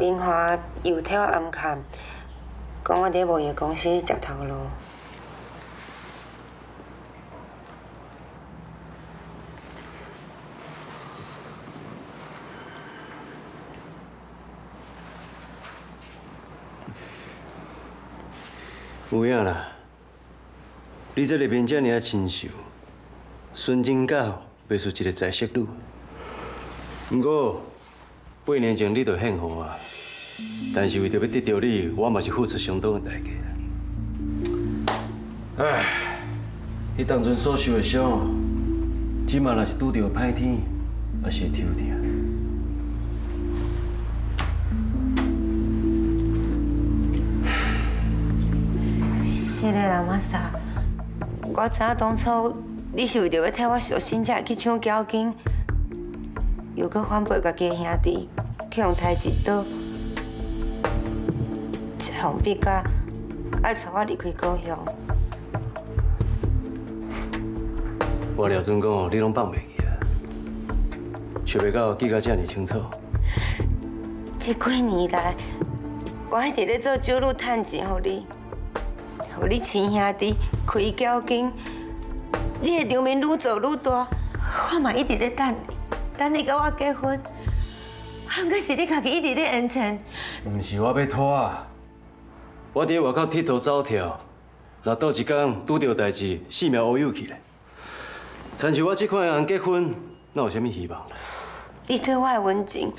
明华又替我暗砍，讲我伫物业公司食头路。有影啦，你这里面这么啊清秀，孙金狗袂出一个在色女。不过八年前你就献给我，但是为着要得到你，我嘛是付出相当的代价。唉，你当初所受的伤，今嘛若是拄到歹天，也是会抽疼。是的啦，马莎，我知影当初你是为着要替我赎身才去抢交警，又搁反背家己的兄弟去用台志倒，才互逼甲爱带我离开故乡。我廖准讲，你拢放袂记啊，想袂到记到这么清楚。这几年来，我一直在做酒路趁钱，互你。互你亲兄弟开交警，你的场面愈做愈大，我嘛一直在等你，等你跟我结婚。可是你家己一直在恩情。唔是我要拖啊，我伫外口佚佗走跳，若到一天拄到代志，性命乌有去咧。亲像我这款人结婚，哪有啥物希望？你对我的温情，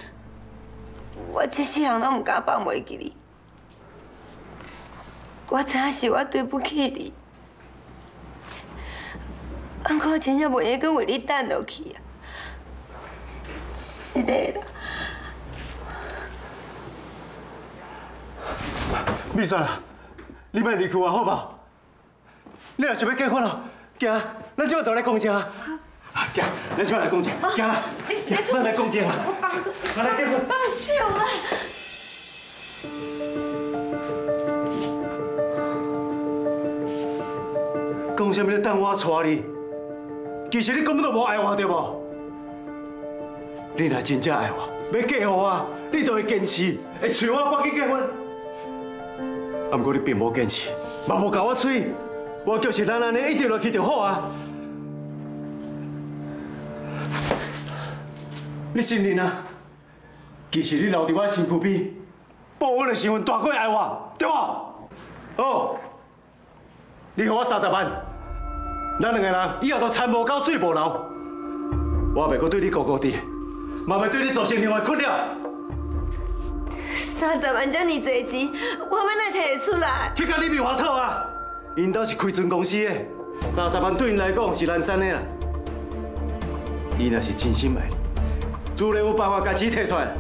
我这世人拢唔敢放袂记你。我知影是我对不起你，不过真正袂用阁为你等落去啊！是的啦。秘书啦，你莫离开我好不好？你若想要结婚哦，行，咱即摆就来公证啊！行，咱即摆来公证，行啦，行，咱来公证啦！我放，来结婚，放手啊！讲什么咧？等我娶你，其实你根本都无爱我，对无？你若真正爱我，要嫁给我，你就会坚持，会催我赶紧结婚。啊，不过你并无坚持，嘛无甲我催，我就是咱安尼一直落去就好啊。你承认啊？其实你留伫我身躯边，保我的身份大过爱我，对无？好，你给我三十万。咱两个人以后都餐无到，水无流，我袂阁对你高高低，嘛袂对你造成另外困扰。三十万这么多钱，我要哪摕得出来？去甲李明华讨啊！因都是开船公司的，三十万对因来讲是难产的啦。伊若是真心爱，自然有办法把钱摕出来。